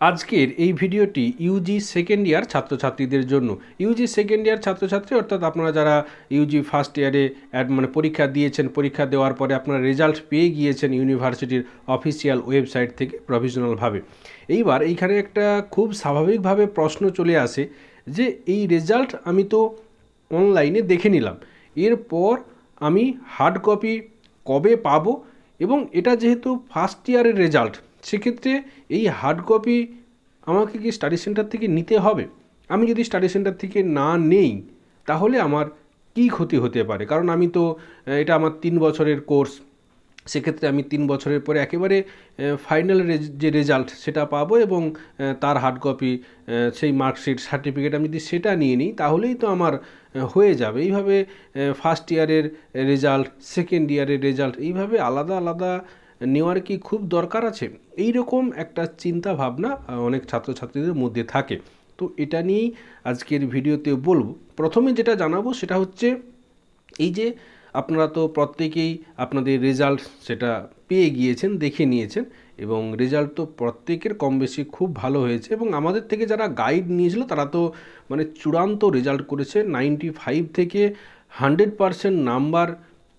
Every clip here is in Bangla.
আজকের এই ভিডিওটি ইউজি সেকেন্ড ইয়ার ছাত্রছাত্রীদের জন্য। ইউজি সেকেন্ড ইয়ার ছাত্রছাত্রী, অর্থাৎ আপনারা যারা ইউজি ফার্স্ট ইয়ারে মানে পরীক্ষা দিয়েছেন, পরীক্ষা দেওয়ার পরে আপনারা রেজাল্ট পেয়ে গিয়েছেন ইউনিভার্সিটির অফিসিয়াল ওয়েবসাইট থেকে প্রফেশনালভাবে এইবার এইখানে একটা খুব স্বাভাবিকভাবে প্রশ্ন চলে আসে যে, এই রেজাল্ট আমি তো অনলাইনে দেখে নিলাম। এরপর আমি হার্ড কপি কবে পাবো? এবং এটা যেহেতু ফার্স্ট ইয়ারের রেজাল্ট সেক্ষেত্রে এই হার্ড কপি আমাকে কি স্টাডি সেন্টার থেকে নিতে হবে? আমি যদি স্টাডি সেন্টার থেকে না নেই, তাহলে আমার কী ক্ষতি হতে পারে? কারণ আমি তো এটা আমার তিন বছরের কোর্স সেক্ষেত্রে আমি তিন বছরের পরে একেবারে ফাইনাল যে রেজাল্ট সেটা পাবো এবং তার হার্ড কপি সেই মার্কশিট সার্টিফিকেট আমি যদি সেটা নিয়ে নিই, তাহলেই তো আমার হয়ে যাবে। এইভাবে ফার্স্ট ইয়ারের রেজাল্ট সেকেন্ড ইয়ারের রেজাল্ট এইভাবে আলাদা আলাদা নেওয়ার কি খুব দরকার আছে? এই রকম একটা চিন্তা ভাবনা অনেক ছাত্রছাত্রীদের মধ্যে থাকে। তো এটা নিয়েই আজকের ভিডিওতে বলব। প্রথমে যেটা জানাব সেটা হচ্ছে, এই যে আপনারা তো প্রত্যেকেই আপনাদের রেজাল্ট সেটা পেয়ে গিয়েছেন, দেখে নিয়েছেন এবং রেজাল্ট তো প্রত্যেকের কম বেশি খুব ভালো হয়েছে এবং আমাদের থেকে যারা গাইড নিয়েছিল তারা তো মানে চূড়ান্ত রেজাল্ট করেছে। নাইনটি ফাইভ থেকে হান্ড্রেড পারসেন্ট নাম্বার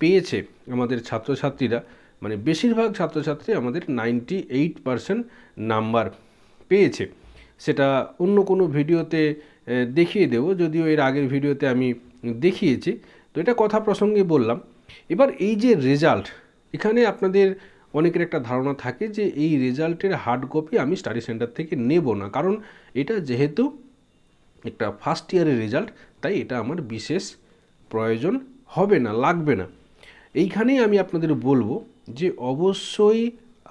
পেয়েছে আমাদের ছাত্রছাত্রীরা। মানে বেশিরভাগ ছাত্রছাত্রী আমাদের নাইনটি এইট পারসেন্ট নাম্বার পেয়েছে। সেটা অন্য কোনো ভিডিওতে দেখিয়ে দেবো, যদিও এর আগের ভিডিওতে আমি দেখিয়েছি। তো এটা কথা প্রসঙ্গে বললাম। এবার এই যে রেজাল্ট এখানে আপনাদের অনেকের একটা ধারণা থাকে যে এই রেজাল্টের হার্ড কপি আমি স্টাডি সেন্টার থেকে নেব না। কারণ এটা যেহেতু একটা ফার্স্ট ইয়ারের রেজাল্ট তাই এটা আমার বিশেষ প্রয়োজন হবে না, লাগবে না। এইখানেই আমি আপনাদের বলব যে অবশ্যই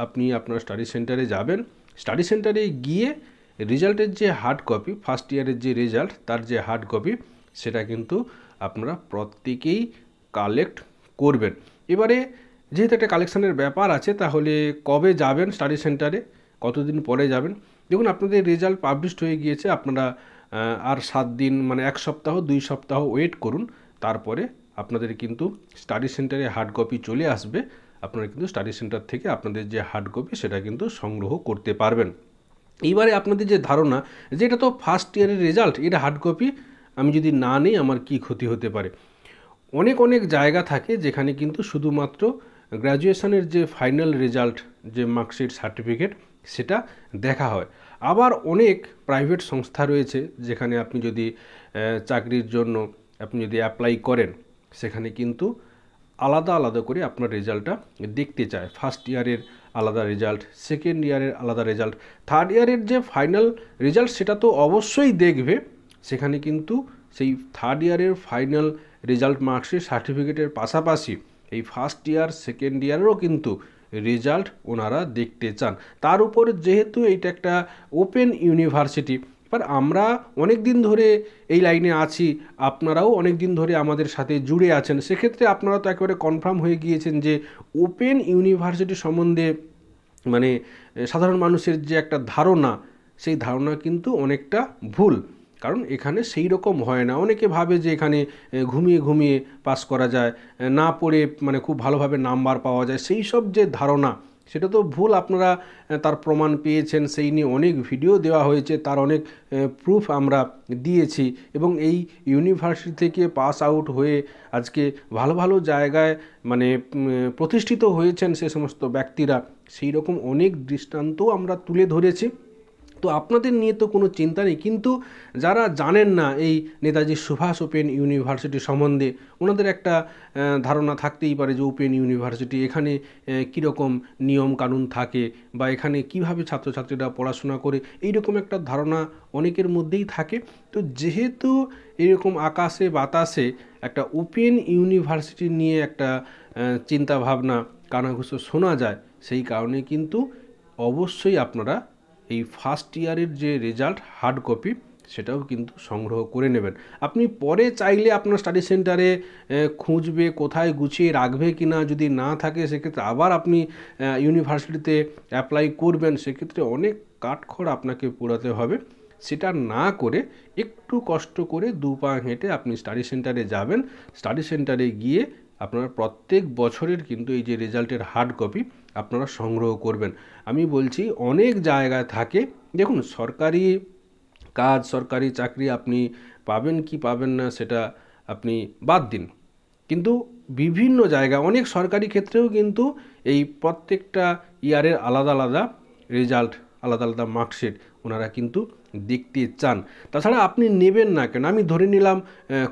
আপনি আপনার স্টাডি সেন্টারে যাবেন। স্টাডি সেন্টারে গিয়ে রেজাল্টের যে হার্ড কপি ফার্স্ট ইয়ারের যে রেজাল্ট তার যে হার্ড কপি সেটা কিন্তু আপনারা প্রত্যেকেই কালেক্ট করবেন। এবারে যেহেতু একটা কালেকশানের ব্যাপার আছে, তাহলে কবে যাবেন স্টাডি সেন্টারে কতদিন পরে যাবেন? দেখুন, আপনাদের রেজাল্ট পাবলিশড হয়ে গিয়েছে, আপনারা আর সাত দিন মানে এক সপ্তাহ, দুই সপ্তাহ ওয়েট করুন। তারপরে আপনাদের কিন্তু স্টাডি সেন্টারে হার্ড কপি চলে আসবে। আপনারা কিন্তু স্টাডি সেন্টার থেকে আপনাদের যে হার্ড কপি সেটা কিন্তু সংগ্রহ করতে পারবেন। এইবারে আপনাদের যে ধারণা, যে এটা তো ফার্স্ট ইয়ারের রেজাল্ট এটা হার্ড কপি আমি যদি না নিই, আমার কি ক্ষতি হতে পারে? অনেক অনেক জায়গা থাকে যেখানে কিন্তু শুধুমাত্র গ্র্যাজুয়েশনের যে ফাইনাল রেজাল্ট যে মার্কশিট সার্টিফিকেট সেটা দেখা হয়। আবার অনেক প্রাইভেট সংস্থা রয়েছে যেখানে আপনি যদি চাকরির জন্য আপনি যদি অ্যাপ্লাই করেন, সেখানে কিন্তু আলাদা আলাদা করে আপনার রেজাল্টটা দেখতে চায়। ফার্স্ট ইয়ারের আলাদা রেজাল্ট সেকেন্ড ইয়ারের আলাদা রেজাল্ট থার্ড ইয়ারের যে ফাইনাল রেজাল্ট সেটা তো অবশ্যই দেখবে। সেখানে কিন্তু সেই থার্ড ইয়ারের ফাইনাল রেজাল্ট মার্কসের সার্টিফিকেটের পাশাপাশি এই ফার্স্ট ইয়ার সেকেন্ড ইয়ারেরও কিন্তু রেজাল্ট ওনারা দেখতে চান। তার উপর যেহেতু এইটা একটা ওপেন ইউনিভার্সিটি এবার আমরা অনেক দিন ধরে এই লাইনে আছি, আপনারাও অনেক দিন ধরে আমাদের সাথে জুড়ে আছেন। সেক্ষেত্রে আপনারা তো একেবারে কনফার্ম হয়ে গিয়েছেন যে ওপেন ইউনিভার্সিটি সম্বন্ধে মানে সাধারণ মানুষের যে একটা ধারণা, সেই ধারণা কিন্তু অনেকটা ভুল। কারণ এখানে সেই রকম হয় না। অনেকে ভাবে যে এখানে ঘুমিয়ে ঘুমিয়ে পাস করা যায় না পড়ে মানে খুব ভালোভাবে নাম্বার পাওয়া যায়। সেই সব যে ধারণা সেটা তো ভুল, আপনারা তার প্রমাণ পেয়েছেন, সেই নিয়ে অনেক ভিডিও দেওয়া হয়েছে, তার অনেক প্রুফ আমরা দিয়েছি এবং এই ইউনিভার্সিটি থেকে পাস আউট হয়ে আজকে ভালো ভালো জায়গায় মানে প্রতিষ্ঠিত হয়েছেন সে সমস্ত ব্যক্তিরা। সেই রকম অনেক দৃষ্টান্তও আমরা তুলে ধরেছি। তো আপনাদের নিয়ে তো কোনো চিন্তা নেই, কিন্তু যারা জানেন না এই নেতাজি সুভাষ ওপেন ইউনিভার্সিটি সম্বন্ধে, ওনাদের একটা ধারণা থাকতেই পারে যে ওপেন ইউনিভার্সিটি এখানে কীরকম নিয়ম কানুন থাকে বা এখানে কীভাবে ছাত্রছাত্রীরা পড়াশোনা করে, এইরকম একটা ধারণা অনেকের মধ্যেই থাকে। তো যেহেতু এরকম আকাশে বাতাসে একটা ওপেন ইউনিভার্সিটি নিয়ে একটা চিন্তা ভাবনা কানাঘুষো শোনা যায়, সেই কারণে কিন্তু অবশ্যই আপনারা এই ফার্স্ট ইয়ারের যে রেজাল্ট হার্ড কপি সেটাও কিন্তু সংগ্রহ করে নেবেন। আপনি পরে চাইলে আপনার স্টাডি সেন্টারে খুঁজবে, কোথায় গুছিয়ে রাখবে কি না যদি না থাকে, সেক্ষেত্রে আবার আপনি ইউনিভার্সিটিতে অ্যাপ্লাই করবেন। সেক্ষেত্রে অনেক কাঠখড় আপনাকে পোড়াতে হবে। সেটা না করে একটু কষ্ট করে দু পা হেঁটে আপনি স্টাডি সেন্টারে যাবেন। স্টাডি সেন্টারে গিয়ে আপনার প্রত্যেক বছরের কিন্তু এই যে রেজাল্টের হার্ড কপি আপনারা সংগ্রহ করবেন। আমি বলছি অনেক জায়গায় থাকে, দেখুন সরকারি কাজ, সরকারি চাকরি আপনি পাবেন কি পাবেন না সেটা আপনি বাদ দিন। কিন্তু বিভিন্ন জায়গা অনেক সরকারি ক্ষেত্রেও কিন্তু এই প্রত্যেকটা ইয়ারের আলাদা আলাদা রেজাল্ট আলাদা আলাদা মার্কশিট ওনারা কিন্তু দেখতে চান। তাছাড়া আপনি নেবেন না কেন? আমি ধরে নিলাম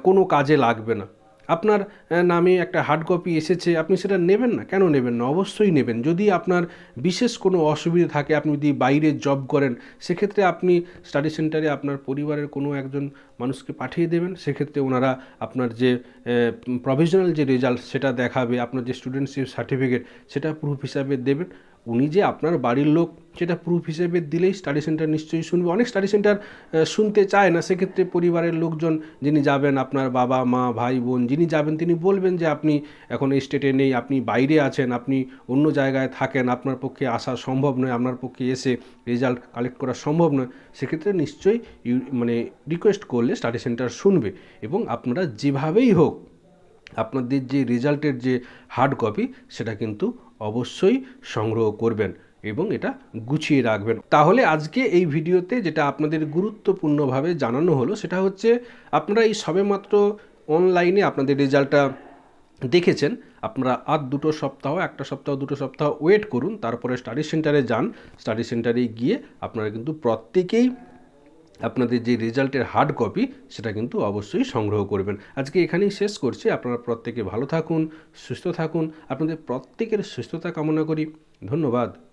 কোনো কাজে লাগবে না। আপনার নামে একটা হার্ড কপি এসেছে, আপনি সেটা নেবেন না? কেন নেবেন না? অবশ্যই নেবেন। যদি আপনার বিশেষ কোনো অসুবিধা থাকে, আপনি যদি বাইরে জব করেন, সেক্ষেত্রে আপনি স্টাডি সেন্টারে আপনার পরিবারের কোনো একজন মানুষকে পাঠিয়ে দেবেন। সেক্ষেত্রে ওনারা আপনার যে প্রভিশনাল যে রেজাল্ট সেটা দেখাবে, আপনার যে স্টুডেন্টশিপ সার্টিফিকেট সেটা প্রুফ হিসাবে দেবেন। উনি যে আপনার বাড়ির লোক, সেটা প্রুফ হিসেবে দিলেই স্টাডি সেন্টার নিশ্চয়ই শুনবে। অনেক স্টাডি সেন্টার শুনতে চায় না, সেক্ষেত্রে পরিবারের লোকজন যিনি যাবেন, আপনার বাবা, মা, ভাই, বোন, যিনি যাবেন, তিনি বলবেন যে, আপনি এখন এই স্টেটে নেই, আপনি বাইরে আছেন, আপনি অন্য জায়গায় থাকেন, আপনার পক্ষে আসা সম্ভব নয়, আপনার পক্ষে এসে রেজাল্ট কালেক্ট করা সম্ভব নয়। সেক্ষেত্রে নিশ্চয়ই মানে রিকোয়েস্ট করলে স্টাডি সেন্টার শুনবে এবং আপনারা যেভাবেই হোক আপনাদের যে রেজাল্টের যে হার্ড কপি সেটা কিন্তু অবশ্যই সংগ্রহ করবেন এবং এটা গুছিয়ে রাখবেন। তাহলে আজকে এই ভিডিওতে যেটা আপনাদের গুরুত্বপূর্ণভাবে জানানো হলো, সেটা হচ্ছে আপনারা এই সবেমাত্র অনলাইনে আপনাদের রেজাল্টটা দেখেছেন, আপনারা আর দুটো সপ্তাহ, একটা সপ্তাহ, দুটো সপ্তাহ ওয়েট করুন, তারপরে স্টাডি সেন্টারে যান। স্টাডি সেন্টারে গিয়ে আপনারা কিন্তু প্রত্যেকেই আপনাদের যে রেজাল্টের হার্ড কপি সেটা কিন্তু অবশ্যই সংগ্রহ করবেন। আজকে এখানেই শেষ করছি। আপনারা প্রত্যেকে ভালো থাকুন, সুস্থ থাকুন। আপনাদের প্রত্যেকের সুস্থতা কামনা করি। ধন্যবাদ।